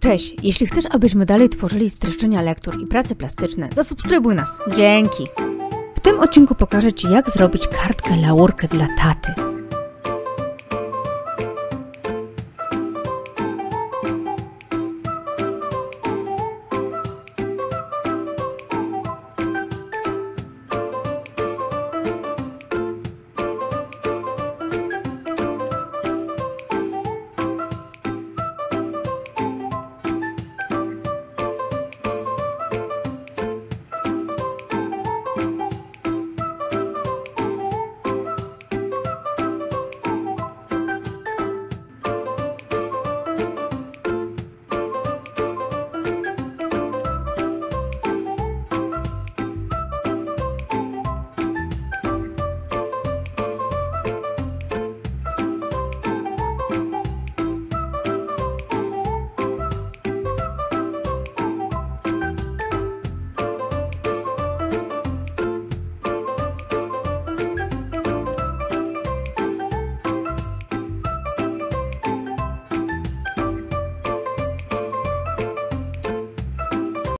Cześć, jeśli chcesz, abyśmy dalej tworzyli streszczenia lektur i prace plastyczne, zasubskrybuj nas. Dzięki. W tym odcinku pokażę Ci, jak zrobić kartkę laurkę dla taty.